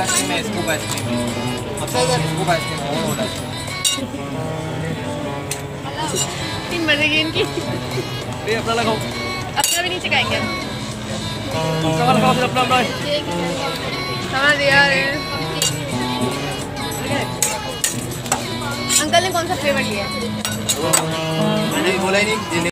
ice cream मतलब है scoop ice cream scoop ice cream है कोल्ड तीन बजेगी इनकी अपना लगाओ अपना भी नीचे खाएंगे अपना अपना समझ गया अंकल ने कौन सा फ्लेवर लिया मैंने बोला ही नहीं